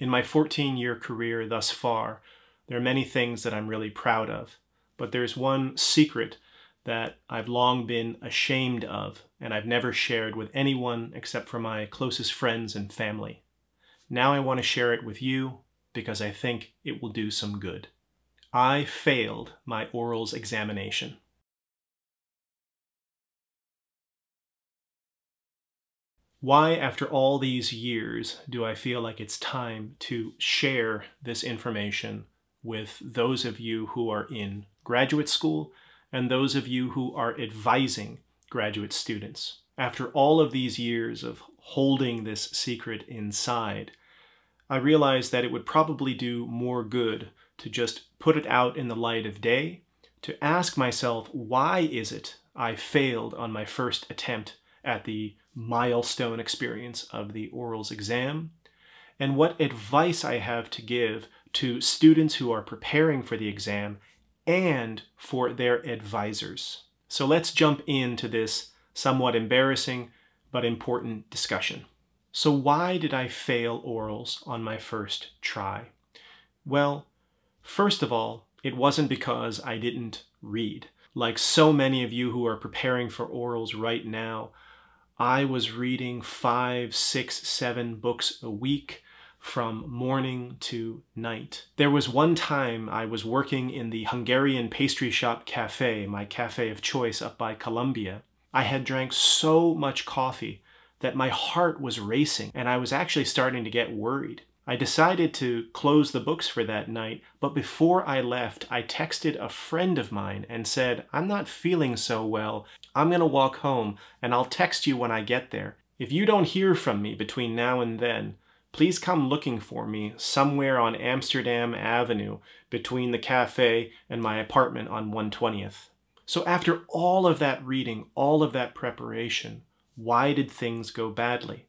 In my 14 year career thus far, there are many things that I'm really proud of, but there's one secret that I've long been ashamed of and I've never shared with anyone except for my closest friends and family. Now I want to share it with you because I think it will do some good. I failed my orals examination. Why, after all these years, do I feel like it's time to share this information with those of you who are in graduate school and those of you who are advising graduate students? After all of these years of holding this secret inside, I realized that it would probably do more good to just put it out in the light of day, to ask myself, why is it I failed on my first attempt at the milestone experience of the orals exam, and what advice I have to give to students who are preparing for the exam and for their advisors. So let's jump into this somewhat embarrassing but important discussion. So why did I fail orals on my first try? Well, first of all, it wasn't because I didn't read. Like so many of you who are preparing for orals right now, I was reading five, six, seven books a week from morning to night. There was one time I was working in the Hungarian pastry shop cafe, my cafe of choice up by Columbia. I had drank so much coffee that my heart was racing and I was actually starting to get worried. I decided to close the books for that night, but before I left, I texted a friend of mine and said, I'm not feeling so well. I'm going to walk home and I'll text you when I get there. If you don't hear from me between now and then, please come looking for me somewhere on Amsterdam Avenue between the cafe and my apartment on 120th. So after all of that reading, all of that preparation, why did things go badly?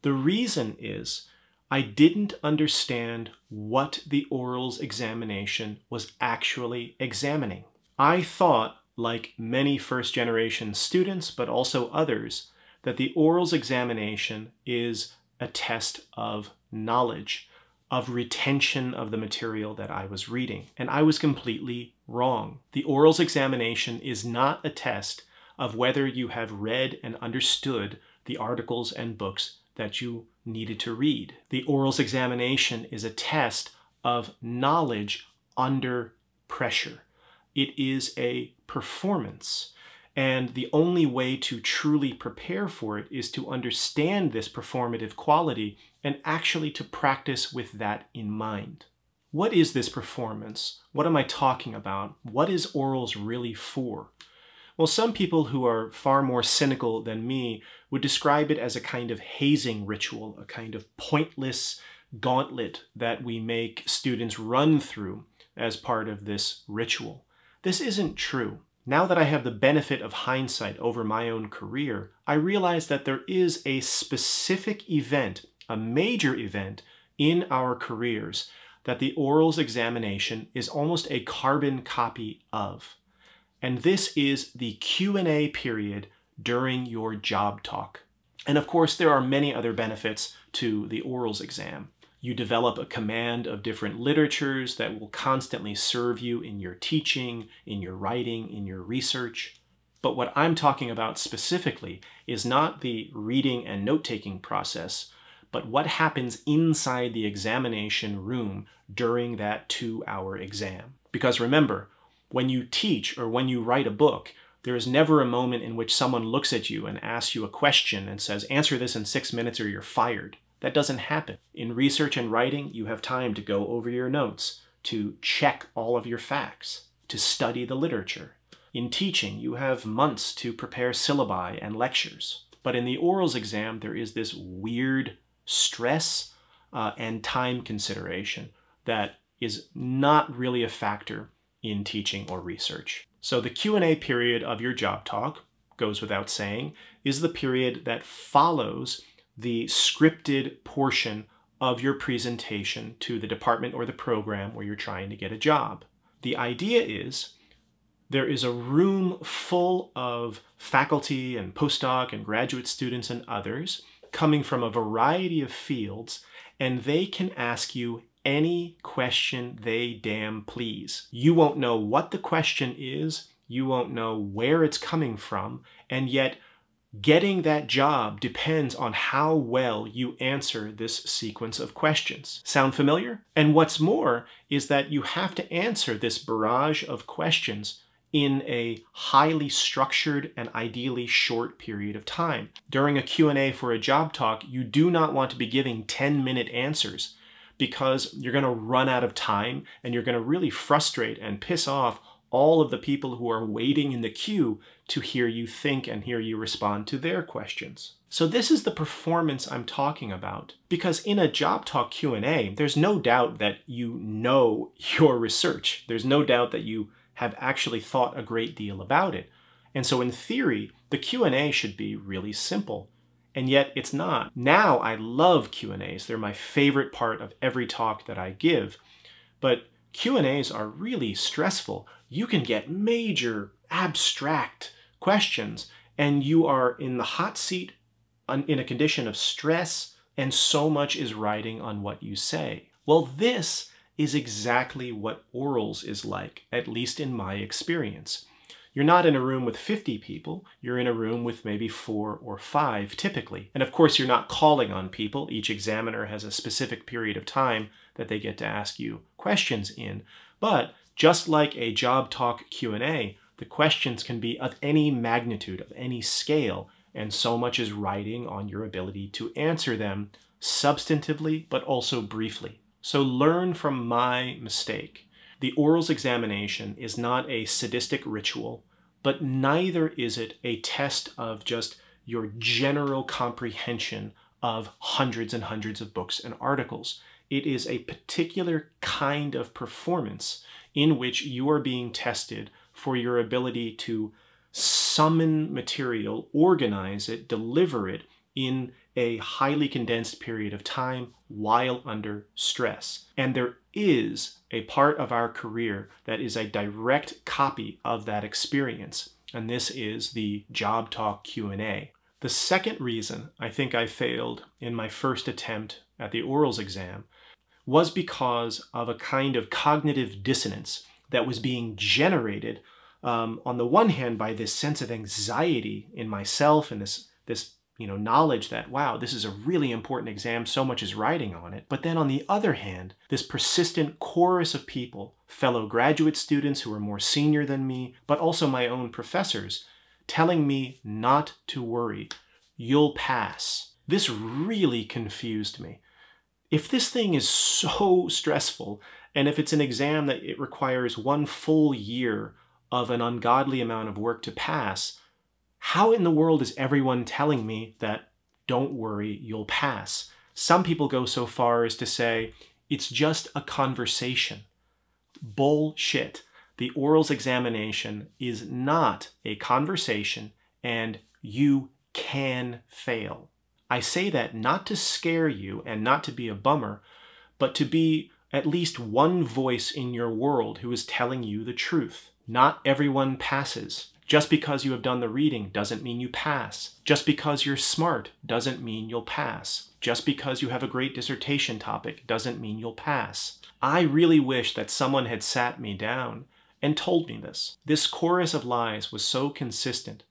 The reason is I didn't understand what the orals examination was actually examining. I thought, like many first generation students, but also others, that the orals examination is a test of knowledge, of retention of the material that I was reading. And I was completely wrong. The orals examination is not a test of whether you have read and understood the articles and books that you needed to read. The orals examination is a test of knowledge under pressure. It is a performance. And the only way to truly prepare for it is to understand this performative quality and actually to practice with that in mind. What is this performance? What am I talking about? What is orals really for? Well, some people who are far more cynical than me would describe it as a kind of hazing ritual, a kind of pointless gauntlet that we make students run through as part of this ritual. This isn't true. Now that I have the benefit of hindsight over my own career, I realize that there is a specific event, a major event in our careers that the orals examination is almost a carbon copy of and this is the Q&A period during your job talk. And of course, there are many other benefits to the orals exam. You develop a command of different literatures that will constantly serve you in your teaching, in your writing, in your research. But what I'm talking about specifically is not the reading and note-taking process, but what happens inside the examination room during that two-hour exam. Because remember, when you teach or when you write a book, there is never a moment in which someone looks at you and asks you a question and says, answer this in six minutes or you're fired. That doesn't happen. In research and writing, you have time to go over your notes, to check all of your facts, to study the literature. In teaching, you have months to prepare syllabi and lectures. But in the orals exam, there is this weird stress uh, and time consideration that is not really a factor in teaching or research. So the Q&A period of your job talk, goes without saying, is the period that follows the scripted portion of your presentation to the department or the program where you're trying to get a job. The idea is there is a room full of faculty and postdoc and graduate students and others coming from a variety of fields and they can ask you any question they damn please. You won't know what the question is, you won't know where it's coming from, and yet getting that job depends on how well you answer this sequence of questions. Sound familiar? And what's more is that you have to answer this barrage of questions in a highly structured and ideally short period of time. During a Q&A for a job talk, you do not want to be giving 10-minute answers because you're going to run out of time and you're going to really frustrate and piss off all of the people who are waiting in the queue to hear you think and hear you respond to their questions. So this is the performance I'm talking about. Because in a Job Talk Q&A, there's no doubt that you know your research. There's no doubt that you have actually thought a great deal about it. And so in theory, the Q&A should be really simple. And yet it's not. Now I love Q&As. They're my favorite part of every talk that I give. But Q&As are really stressful. You can get major abstract questions and you are in the hot seat in a condition of stress and so much is riding on what you say. Well, this is exactly what orals is like, at least in my experience. You're not in a room with 50 people, you're in a room with maybe four or five typically. And of course, you're not calling on people. Each examiner has a specific period of time that they get to ask you questions in. But just like a job talk Q&A, the questions can be of any magnitude, of any scale, and so much is riding on your ability to answer them substantively, but also briefly. So learn from my mistake. The orals examination is not a sadistic ritual, but neither is it a test of just your general comprehension of hundreds and hundreds of books and articles. It is a particular kind of performance in which you are being tested for your ability to summon material, organize it, deliver it in a highly condensed period of time while under stress. And there is a part of our career that is a direct copy of that experience, and this is the Job Talk Q&A. The second reason I think I failed in my first attempt at the orals exam was because of a kind of cognitive dissonance that was being generated um, on the one hand by this sense of anxiety in myself and this this you know, knowledge that, wow, this is a really important exam, so much is riding on it. But then on the other hand, this persistent chorus of people, fellow graduate students who are more senior than me, but also my own professors, telling me not to worry, you'll pass. This really confused me. If this thing is so stressful, and if it's an exam that it requires one full year of an ungodly amount of work to pass, how in the world is everyone telling me that don't worry, you'll pass? Some people go so far as to say it's just a conversation. Bullshit. The orals examination is not a conversation and you can fail. I say that not to scare you and not to be a bummer, but to be at least one voice in your world who is telling you the truth. Not everyone passes. Just because you have done the reading doesn't mean you pass. Just because you're smart doesn't mean you'll pass. Just because you have a great dissertation topic doesn't mean you'll pass. I really wish that someone had sat me down and told me this. This chorus of lies was so consistent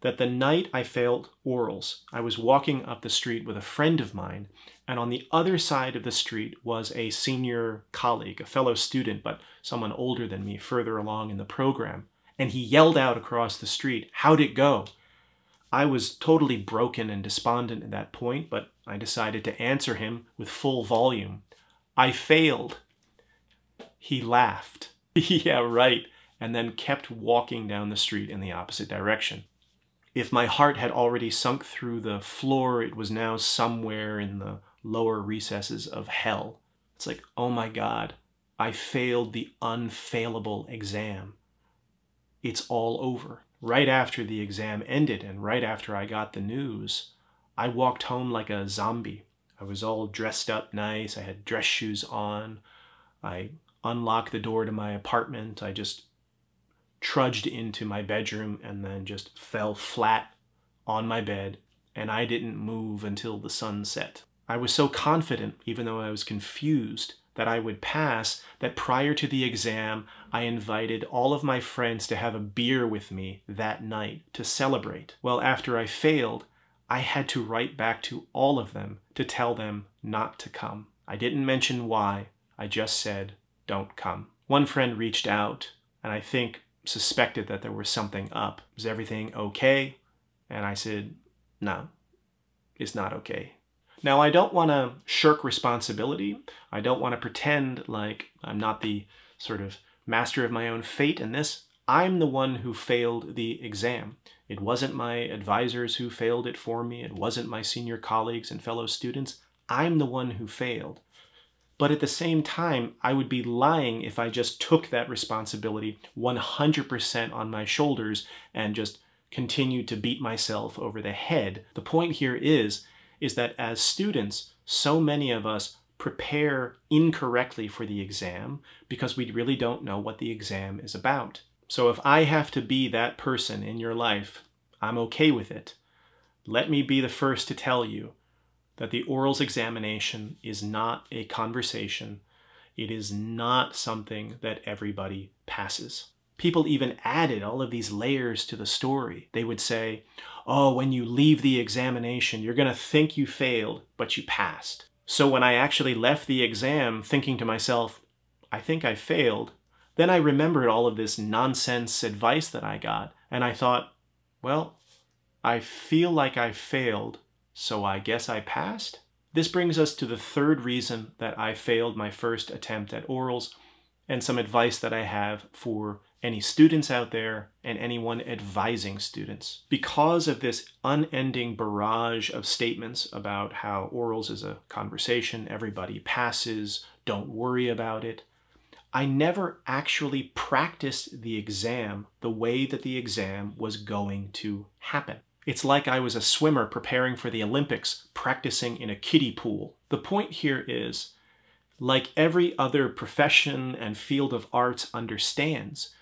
that the night I failed orals, I was walking up the street with a friend of mine, and on the other side of the street was a senior colleague, a fellow student, but someone older than me further along in the program and he yelled out across the street, How'd it go? I was totally broken and despondent at that point, but I decided to answer him with full volume. I failed. He laughed. yeah, right, and then kept walking down the street in the opposite direction. If my heart had already sunk through the floor, it was now somewhere in the lower recesses of hell. It's like, oh my God, I failed the unfailable exam it's all over. Right after the exam ended and right after I got the news, I walked home like a zombie. I was all dressed up nice. I had dress shoes on. I unlocked the door to my apartment. I just trudged into my bedroom and then just fell flat on my bed and I didn't move until the sun set. I was so confident, even though I was confused, that I would pass, that prior to the exam, I invited all of my friends to have a beer with me that night to celebrate. Well, after I failed, I had to write back to all of them to tell them not to come. I didn't mention why, I just said, don't come. One friend reached out and I think suspected that there was something up. Was everything okay? And I said, no, it's not okay. Now, I don't want to shirk responsibility. I don't want to pretend like I'm not the sort of master of my own fate in this. I'm the one who failed the exam. It wasn't my advisors who failed it for me. It wasn't my senior colleagues and fellow students. I'm the one who failed. But at the same time, I would be lying if I just took that responsibility 100% on my shoulders and just continued to beat myself over the head. The point here is is that as students, so many of us prepare incorrectly for the exam because we really don't know what the exam is about. So if I have to be that person in your life, I'm okay with it. Let me be the first to tell you that the orals examination is not a conversation. It is not something that everybody passes. People even added all of these layers to the story. They would say, oh, when you leave the examination, you're going to think you failed, but you passed. So when I actually left the exam thinking to myself, I think I failed, then I remembered all of this nonsense advice that I got, and I thought, well, I feel like I failed, so I guess I passed? This brings us to the third reason that I failed my first attempt at orals, and some advice that I have for any students out there and anyone advising students. Because of this unending barrage of statements about how orals is a conversation, everybody passes, don't worry about it, I never actually practiced the exam the way that the exam was going to happen. It's like I was a swimmer preparing for the Olympics, practicing in a kiddie pool. The point here is, like every other profession and field of arts understands,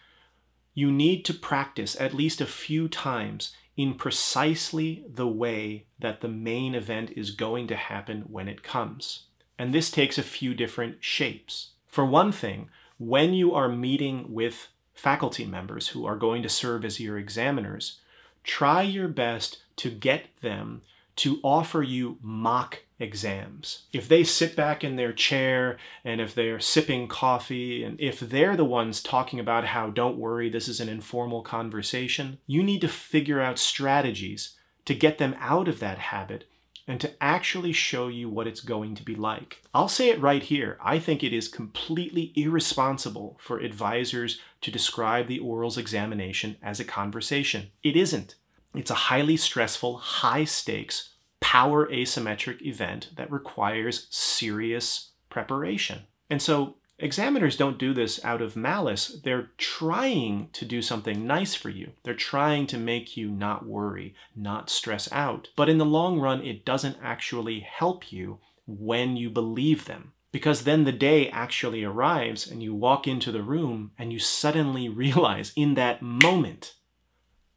you need to practice at least a few times in precisely the way that the main event is going to happen when it comes. And this takes a few different shapes. For one thing, when you are meeting with faculty members who are going to serve as your examiners, try your best to get them to offer you mock exams. If they sit back in their chair and if they're sipping coffee and if they're the ones talking about how don't worry, this is an informal conversation, you need to figure out strategies to get them out of that habit and to actually show you what it's going to be like. I'll say it right here. I think it is completely irresponsible for advisors to describe the orals examination as a conversation. It isn't. It's a highly stressful, high stakes, power asymmetric event that requires serious preparation. And so examiners don't do this out of malice. They're trying to do something nice for you. They're trying to make you not worry, not stress out. But in the long run, it doesn't actually help you when you believe them. Because then the day actually arrives and you walk into the room and you suddenly realize in that moment,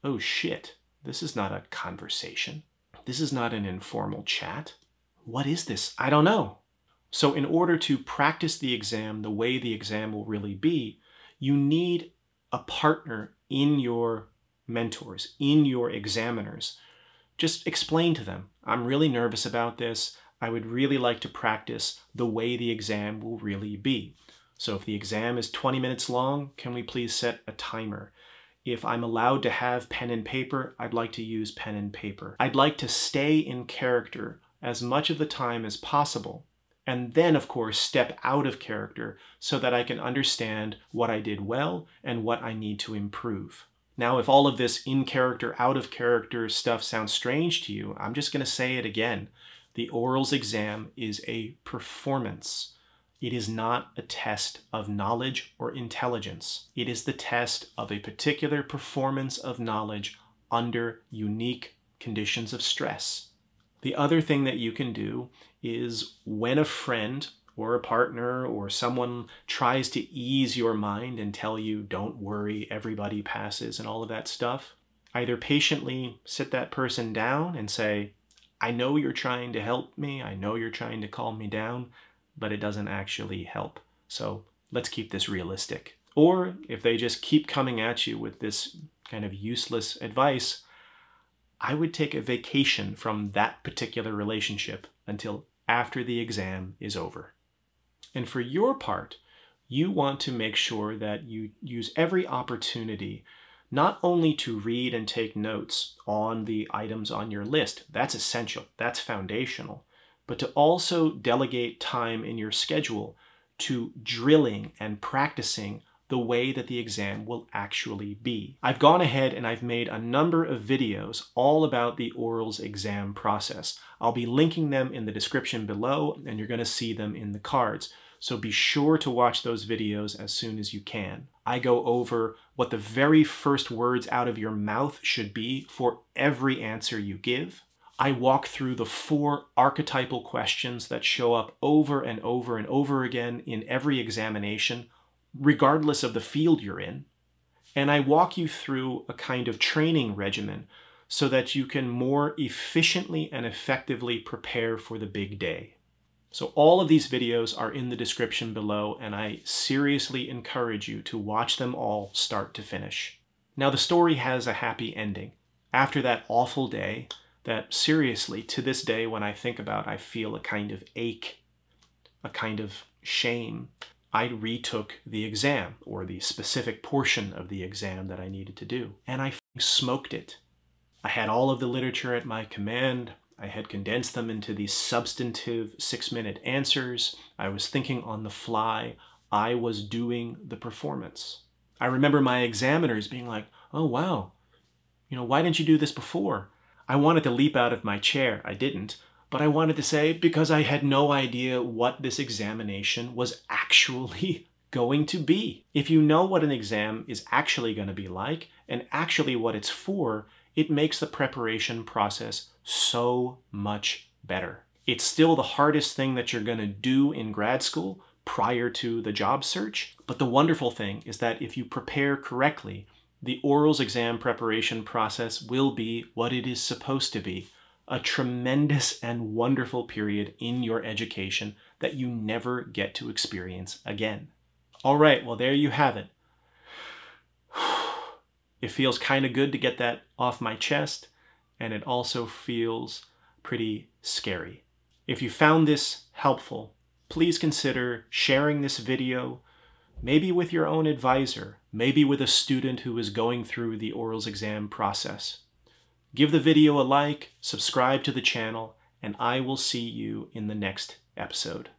oh shit, this is not a conversation. This is not an informal chat. What is this? I don't know. So in order to practice the exam the way the exam will really be, you need a partner in your mentors, in your examiners. Just explain to them, I'm really nervous about this. I would really like to practice the way the exam will really be. So if the exam is 20 minutes long, can we please set a timer? If I'm allowed to have pen and paper, I'd like to use pen and paper. I'd like to stay in character as much of the time as possible. And then, of course, step out of character so that I can understand what I did well and what I need to improve. Now, if all of this in character, out of character stuff sounds strange to you, I'm just going to say it again. The orals exam is a performance. It is not a test of knowledge or intelligence. It is the test of a particular performance of knowledge under unique conditions of stress. The other thing that you can do is when a friend or a partner or someone tries to ease your mind and tell you, don't worry, everybody passes and all of that stuff, either patiently sit that person down and say, I know you're trying to help me, I know you're trying to calm me down, but it doesn't actually help. So let's keep this realistic. Or if they just keep coming at you with this kind of useless advice, I would take a vacation from that particular relationship until after the exam is over. And for your part, you want to make sure that you use every opportunity not only to read and take notes on the items on your list, that's essential, that's foundational, but to also delegate time in your schedule to drilling and practicing the way that the exam will actually be. I've gone ahead and I've made a number of videos all about the orals exam process. I'll be linking them in the description below and you're going to see them in the cards. So be sure to watch those videos as soon as you can. I go over what the very first words out of your mouth should be for every answer you give. I walk through the four archetypal questions that show up over and over and over again in every examination, regardless of the field you're in. And I walk you through a kind of training regimen so that you can more efficiently and effectively prepare for the big day. So all of these videos are in the description below and I seriously encourage you to watch them all start to finish. Now the story has a happy ending. After that awful day, that seriously, to this day when I think about I feel a kind of ache, a kind of shame, I retook the exam, or the specific portion of the exam that I needed to do, and I smoked it. I had all of the literature at my command. I had condensed them into these substantive six-minute answers. I was thinking on the fly. I was doing the performance. I remember my examiners being like, oh, wow, you know, why didn't you do this before? I wanted to leap out of my chair. I didn't but I wanted to say because I had no idea what this examination was actually going to be. If you know what an exam is actually going to be like and actually what it's for, it makes the preparation process so much better. It's still the hardest thing that you're going to do in grad school prior to the job search, but the wonderful thing is that if you prepare correctly, the orals exam preparation process will be what it is supposed to be a tremendous and wonderful period in your education that you never get to experience again. All right, well, there you have it. It feels kind of good to get that off my chest, and it also feels pretty scary. If you found this helpful, please consider sharing this video, maybe with your own advisor, maybe with a student who is going through the orals exam process. Give the video a like, subscribe to the channel, and I will see you in the next episode.